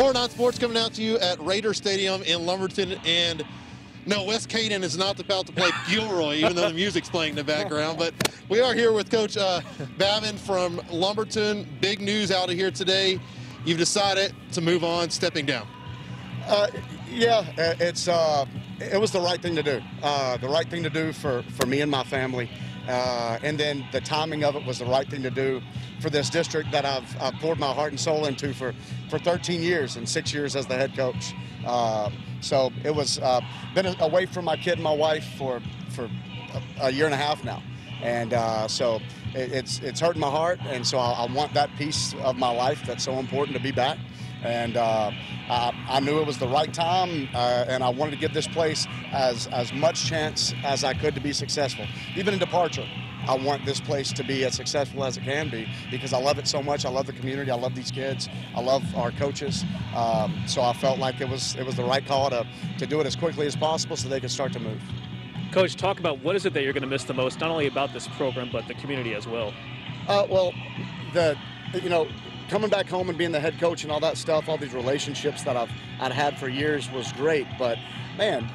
409 Sports coming out to you at Raider Stadium in Lumberton. And no, Wes Caden is not about to play Gilroy, even though the music's playing in the background. But we are here with Coach uh, Babin from Lumberton. Big news out of here today. You've decided to move on, stepping down. Uh, yeah, it's uh, it was the right thing to do. Uh, the right thing to do for, for me and my family. Uh, and then the timing of it was the right thing to do for this district that I've, I've poured my heart and soul into for, for 13 years and six years as the head coach. Uh, so it was uh, been away from my kid and my wife for for a, a year and a half now, and uh, so it, it's it's hurting my heart, and so I, I, want that piece of my life that's so important to be back. And uh, I, I, knew it was the right time, uh, and I wanted to give this place as as much chance as I could to be successful, even in departure. I want this place to be as successful as it can be because I love it so much. I love the community. I love these kids. I love our coaches. Um, so I felt like it was it was the right call to, to do it as quickly as possible so they could start to move. Coach, talk about what is it that you're going to miss the most, not only about this program but the community as well. Uh, well, the you know coming back home and being the head coach and all that stuff, all these relationships that I've I'd had for years was great. But man,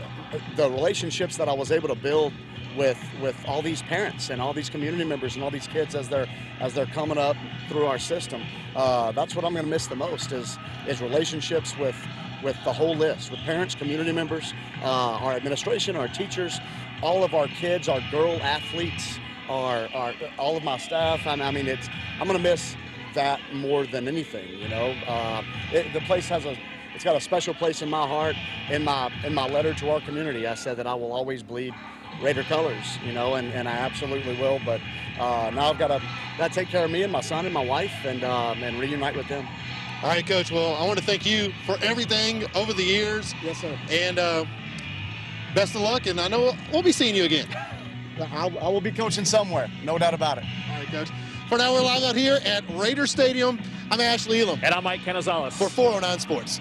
the relationships that I was able to build with with all these parents and all these community members and all these kids as they're as they're coming up through our system. Uh, that's what I'm going to miss the most is is relationships with with the whole list with parents, community members, uh, our administration, our teachers, all of our kids, our girl athletes, our, our all of my staff. I mean, it's I'm going to miss that more than anything. You know, uh, it, the place has a it's got a special place in my heart. In my in my letter to our community, I said that I will always bleed Raider colors, you know, and, and I absolutely will. But uh, now I've got to got to take care of me and my son and my wife and um, and reunite with them. All right, Coach. Well, I want to thank you for everything over the years. Yes, sir. And uh, best of luck. And I know we'll be seeing you again. I, I will be coaching somewhere, no doubt about it. All right, Coach. For now, we're live out here at Raider Stadium. I'm Ashley Elam. And I'm Mike Canizales. For 409 Sports.